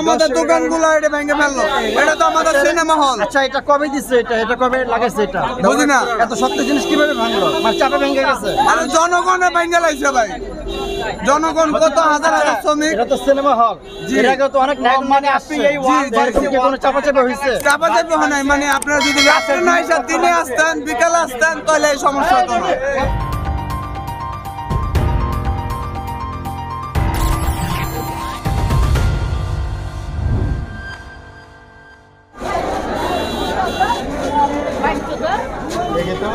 আমাদের দোকানগুলো এটা ভেঙে ফেলল। এটা তো আমাদের সিনেমা হল। আচ্ছা এটা কবে দিচ্ছে এটা? এটা কবে লাগাইছে এটা? বুঝি না। এত শক্ত জিনিস কীভাবে ভাঙলো? মানে চাপে ভেঙে গেছে। আর জনগণে ভেঙে লাইছে ভাই। জনগণ কত হাজার হাজার শ্রমিক। এটা তো সিনেমা হল। জি। এর আগে তো অনেক নায়ক মানে আপনি এই ওয়ান কি কোনো চাপা চাপা হয়েছে চাপা চাপি হয় নাই। মানে আপনারা যদি রাত্রে না এসে দিনে আসতেন বিকালে আসতেন তাহলে এই সমস্যা হতো না।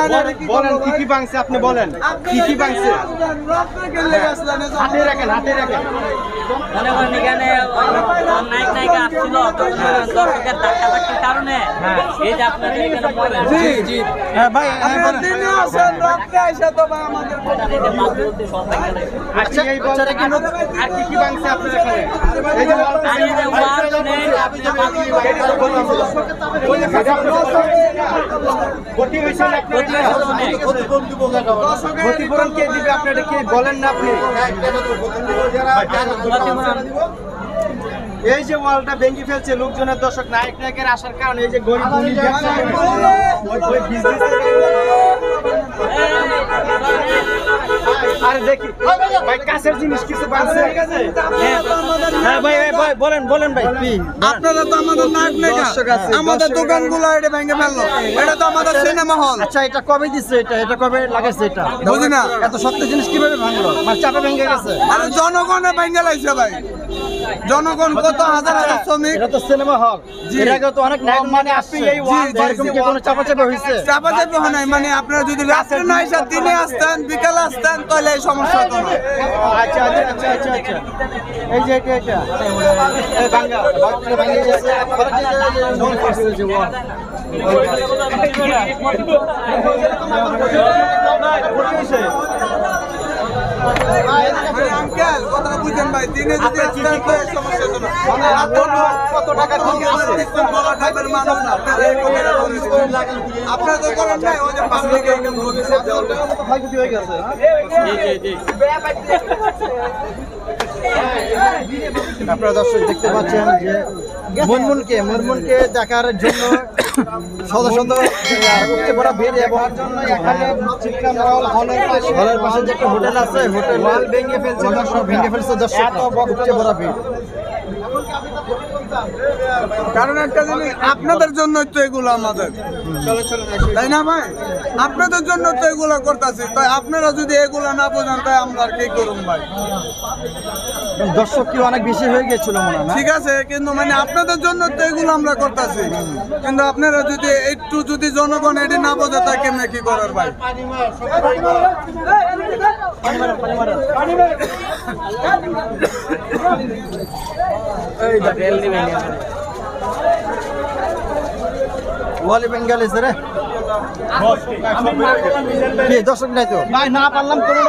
বলেন, বলেন কি কি বাংছে আপনি বলেন কি কি বাংছে হাতে রাখেন হাতে রাখেন মনে করেন এখানে নায়ক নায়িকা আসছিল দর্শকের ধাক্কা ধাক্কির কারণে এই যে আপনাদের এখানে জি জি হ্যাঁ ভাই আপনারা রাত্রে এসে তো ভাই আমাদের আচ্ছা এই বলটা কি আর কি কি বাংছে আপনার এখানে এই যে ওয়ালটা আর এই যে ওয়াল নেই, আপনি যে ক্ষতিপূরণ কে দিবে বলেন না আপনি। এই যে ওয়ালটা ভেঙে ফেলছে, লোকজনের দর্শক নায়ক নায়কের আসার কারণে এই যে গরিব আরে দেখি। ভাই কাছের জিনিস কিছু বানছে হ্যাঁ ভাই। ভাই, বলেন বলেন ভাই। আপনারা তো আমাদের নাক আছে, আমাদের দোকানগুলো এটা ভেঙে ফেলল। এটা তো আমাদের সিনেমা হল। আচ্ছা এটা কবে দিচ্ছে এটা? এটা কবে লাগাইছে এটা? বুঝি না। এত শক্ত জিনিস কীভাবে ভাঙলো? মানে চাপে ভেঙে গেছে। আর জনগণে ভেঙে লাগছে ভাই। জনগণ কত হাজার হাজার শ্রমিক? এটা তো সিনেমা হল। এর আগে তো অনেক নায়ক মানে আপনি এই ওয়ান এরকম কি কোনো চাপা চাপা হয়েছে? চাপা চাপি হয় নাই। মানে আপনারা যদি রাত্রে না এসে দিনে আসতেন বিকালে আসতেন তাহলে এই সমস্যা হতো না। আচ্ছা আচ্ছা আচ্ছা আচ্ছা আচ্ছা। এই যে এটা এটা। এই আঙ্কেল বুঝেন ভাই দিনে যদি আসতেন তো সমস্যা হতো না। কত টাকা টাইপের মানুষ আপনারা এই কথাটা বলছেন। আপনারা তো করেন নাই ওই যে পাবলিকে ক্ষয়ক্ষতি হয়ে গেছে আপনারা দর্শক দেখতে পাচ্ছেন যে মুনমুনকে মুনমুনকে দেখার জন্য শত শত উপচে পড়া ভিড় এবং হলের পাশে। যে একটা হোটেল আছে হোটেল ভেঙে ফেলছে দর্শক ভেঙে ফেলছে দর্শক উপচে পড়া ভিড়। কারণ একটা জিনিস আপনাদের জন্য তো এগুলো আমাদের। তাই না ভাই? আপনাদের জন্য তো এগুলো করতেছি। তাই আপনারা যদি এগুলো না বোঝান তাই আমরা কি করুন ভাই? দর্শক কি অনেক বেশি হয়ে গেছিল মনে হয় ঠিক আছে কিন্তু মানে আপনাদের জন্য তো এগুলো আমরা করতেছি। কিন্তু আপনারা যদি একটু যদি জনগণ এটি না বোঝে তা কেমনে কি করার ভাই? ওয়ালি বেঙ্গল এসে রে। দর্শক নাই তো না পারলাম কোনো